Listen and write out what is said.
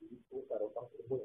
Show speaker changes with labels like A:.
A: Y tú, claro, tampoco, bueno,